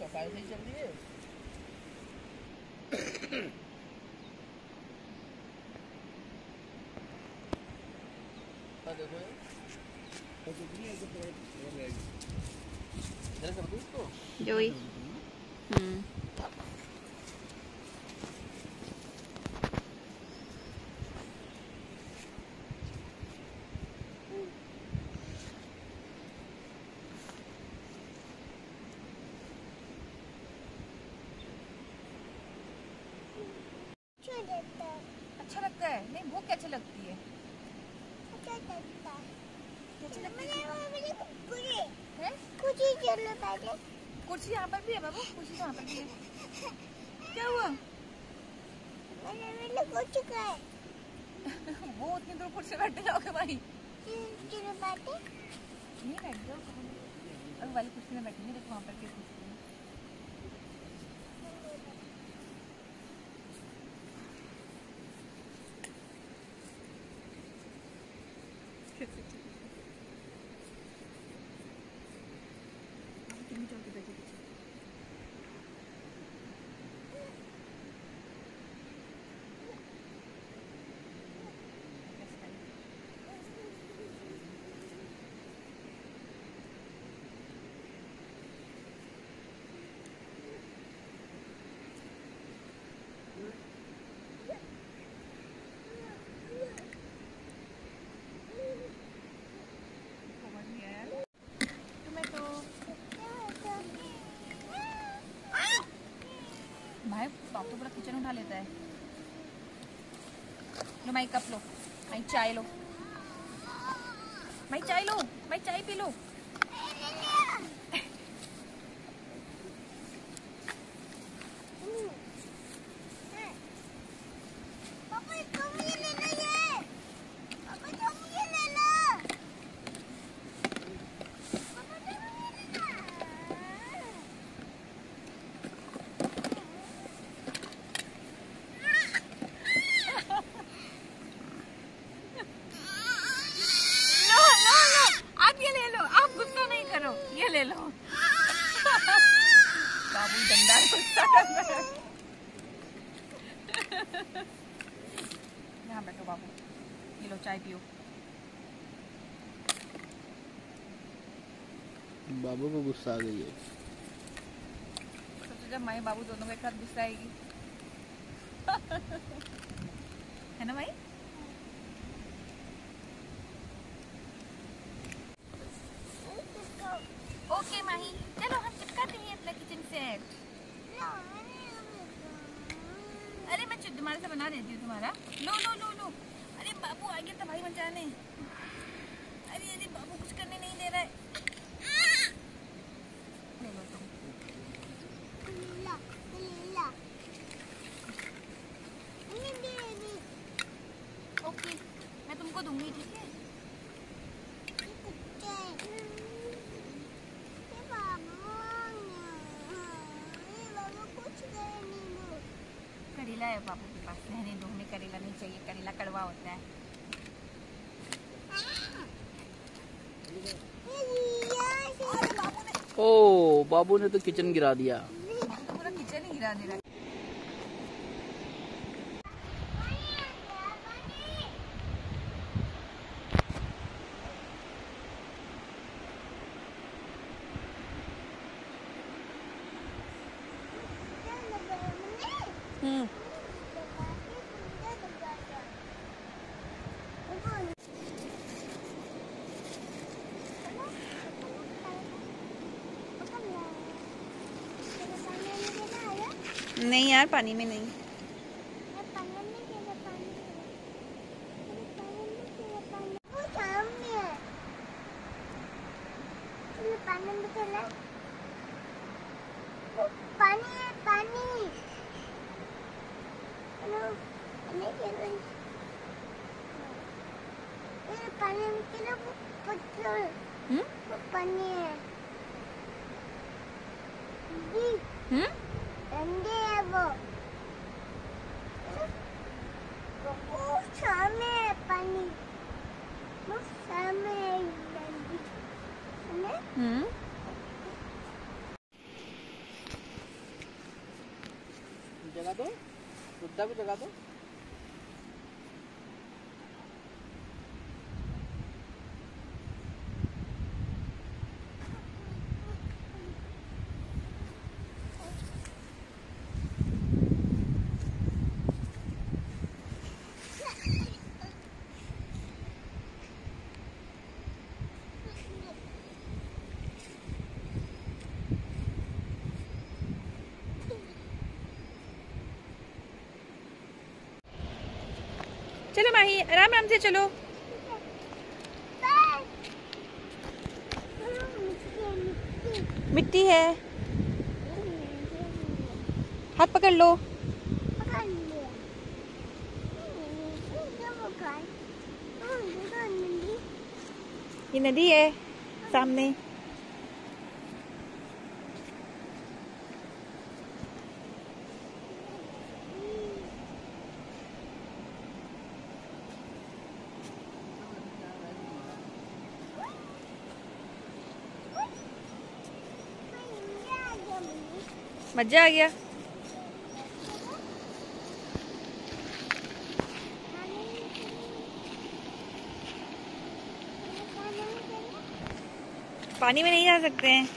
सफ़ाई नहीं चल रही है हाँ, देखो। जरा दूँ इसको जोई हम्म अच्छा लगता है नहीं भूख कैसे लगती है? कैसे है? हैं? कुर्सी यहाँ पर भी है बाबू कुर्सी तो यहाँ पर भी है। क्या हुआ? वो उतनी दूर कुर्सी बैठे जाओगे भाई। नहीं बैठ जाओ। वाली कुर्सी में बैठेंगे देखो वहाँ पर की कुर्सी है टोमेटो भाई तो पूरा किचन उठा लेता है। लो, माई कप लो। माई चाय लो। माई चाय लो, माई चाय पी लो लो लो आप ये ले लो आप गुस्सा नहीं करो ये ले लो बाबू डंडा गुस्सा कर रहा है यहाँ बैठो बाबू ये लो चाय पियो बाबू को गुस्सा आ गई है। जब माई बाबू दोनों को एक साथ गुस्सा आएगी। है ना भाई ओके माही चलो हम चिपकाते हैं अपना किचन सेट अरे मैं तुम्हारे से बना देती हूँ तुम्हारा। लो लो लो लो। अरे बाबू आ गया था भाई बचाने अरे अरे बाबू, कुछ करने नहीं दे रहा है। ओके, मैं तुमको दूँगी, ठीक है? करेला है पापा के पास। रहने दो हमें करेला नहीं चाहिए करेला कड़वा होता है। बाबू ने ओ बाबू ने तो किचन गिरा दिया। पूरा किचन ही गिरा दे रहा है हम्म नहीं यार पानी में नहीं। पानी पानी। हेलो पानी के लिए ये पानी में के लिए पेट्रोल हम्म वो पानी है जी हम्म ठंडे है वो वो सामने है पानी भी लगा दो। चलो माही, आराम आराम से चलो। मिट्टी है। हाथ पकड़ लो। ये नदी है सामने। मज़ा आ गया। पानी में नहीं जा सकते हैं।